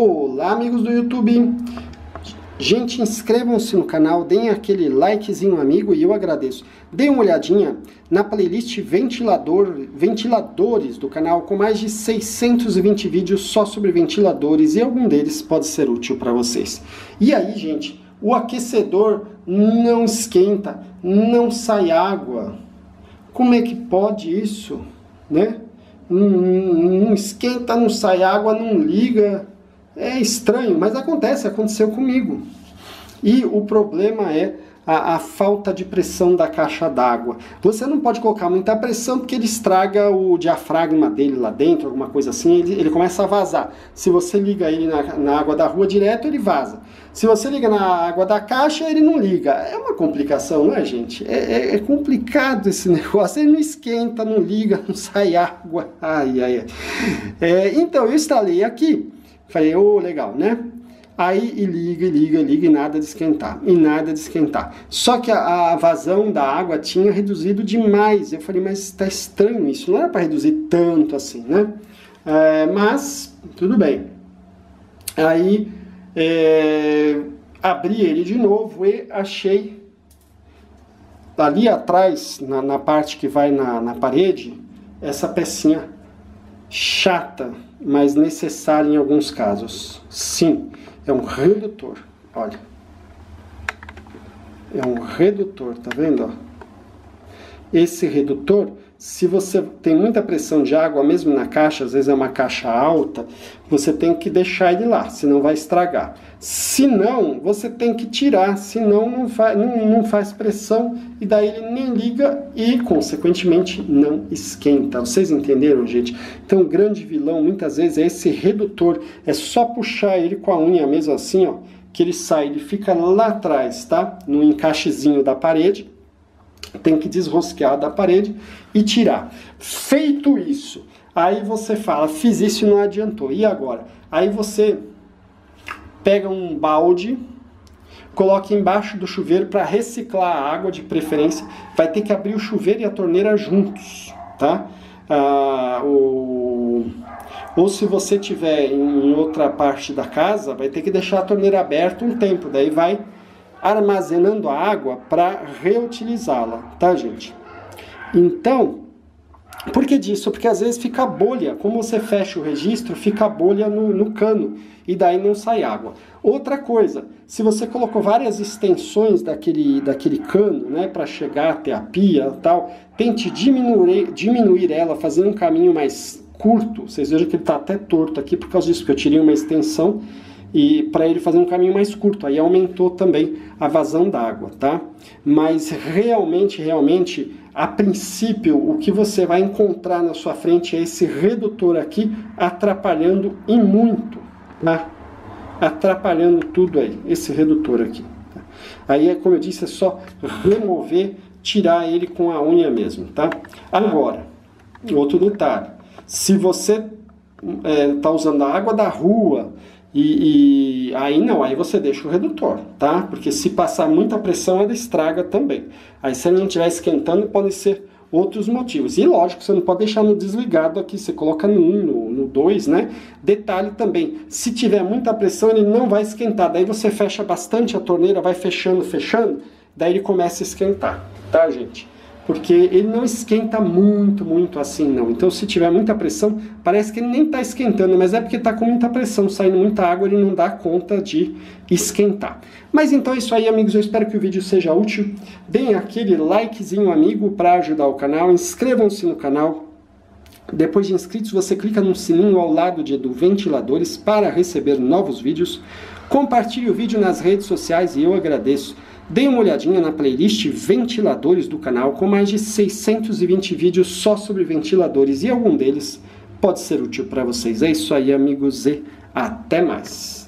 Olá, amigos do YouTube. Gente, inscrevam-se no canal, deem aquele likezinho amigo e eu agradeço. Dê uma olhadinha na playlist ventilador, ventiladores do canal, com mais de 620 vídeos só sobre ventiladores e algum deles pode ser útil para vocês. E aí, gente, o aquecedor não esquenta, não sai água. Como é que pode isso, né? Não, não esquenta, não sai água, não liga. É estranho, mas acontece, aconteceu comigo. E o problema é a, a falta de pressão da caixa d'água. Você não pode colocar muita pressão porque ele estraga o diafragma dele lá dentro, alguma coisa assim, ele, ele começa a vazar. Se você liga ele na, na água da rua direto, ele vaza. Se você liga na água da caixa, ele não liga. É uma complicação, não é, gente? É, é, é complicado esse negócio. Ele não esquenta, não liga, não sai água. Ai, ai, ai. É, então, eu instalei aqui. Falei, ô, oh, legal, né? Aí e liga, e liga, e liga e nada de esquentar, e nada de esquentar. Só que a, a vazão da água tinha reduzido demais. Eu falei, mas está estranho isso, não era para reduzir tanto assim, né? É, mas, tudo bem. Aí é, abri ele de novo e achei ali atrás, na, na parte que vai na, na parede, essa pecinha chata, mas necessária em alguns casos. Sim, é um redutor, olha. É um redutor, tá vendo? Ó? Esse redutor, se você tem muita pressão de água, mesmo na caixa, às vezes é uma caixa alta, você tem que deixar ele lá, senão vai estragar. Se não, você tem que tirar, senão não não, não faz pressão e daí ele nem liga e, consequentemente, não esquenta. Vocês entenderam, gente? Então, o grande vilão, muitas vezes, é esse redutor. É só puxar ele com a unha mesmo assim, ó, que ele sai, ele fica lá atrás, tá? No encaixezinho da parede tem que desrosquear da parede e tirar. Feito isso, aí você fala, fiz isso e não adiantou. E agora? Aí você pega um balde, coloca embaixo do chuveiro para reciclar a água de preferência. Vai ter que abrir o chuveiro e a torneira juntos, tá? Ah, o... Ou se você tiver em outra parte da casa, vai ter que deixar a torneira aberta um tempo, daí vai armazenando a água para reutilizá-la, tá, gente? Então, por que disso? Porque às vezes fica bolha, como você fecha o registro, fica bolha no, no cano e daí não sai água. Outra coisa, se você colocou várias extensões daquele, daquele cano, né, para chegar até a pia tal, tente diminuir, diminuir ela, fazendo um caminho mais curto. Vocês vejam que ele está até torto aqui por causa disso, porque eu tirei uma extensão e para ele fazer um caminho mais curto. Aí aumentou também a vazão d'água, tá? Mas realmente, realmente, a princípio, o que você vai encontrar na sua frente é esse redutor aqui atrapalhando em muito, tá? Atrapalhando tudo aí, esse redutor aqui. Tá? Aí, como eu disse, é só remover, tirar ele com a unha mesmo, tá? Agora, outro detalhe, se você está é, tá usando a água da rua, e, e, aí não, aí você deixa o redutor, tá? Porque se passar muita pressão, ela estraga também. Aí se ele não estiver esquentando, podem ser outros motivos. E lógico, você não pode deixar no desligado aqui, você coloca no 1, no 2, né? Detalhe também, se tiver muita pressão, ele não vai esquentar. Daí você fecha bastante a torneira, vai fechando, fechando, daí ele começa a esquentar, tá, gente? Porque ele não esquenta muito, muito assim não. Então se tiver muita pressão, parece que ele nem está esquentando, mas é porque está com muita pressão, saindo muita água, ele não dá conta de esquentar. Mas então é isso aí, amigos, eu espero que o vídeo seja útil. Deem aquele likezinho amigo para ajudar o canal, inscrevam-se no canal. Depois de inscritos, você clica no sininho ao lado de, do ventiladores para receber novos vídeos. Compartilhe o vídeo nas redes sociais e eu agradeço. Dê uma olhadinha na playlist Ventiladores do canal, com mais de 620 vídeos só sobre ventiladores e algum deles pode ser útil para vocês. É isso aí, amigos, e até mais!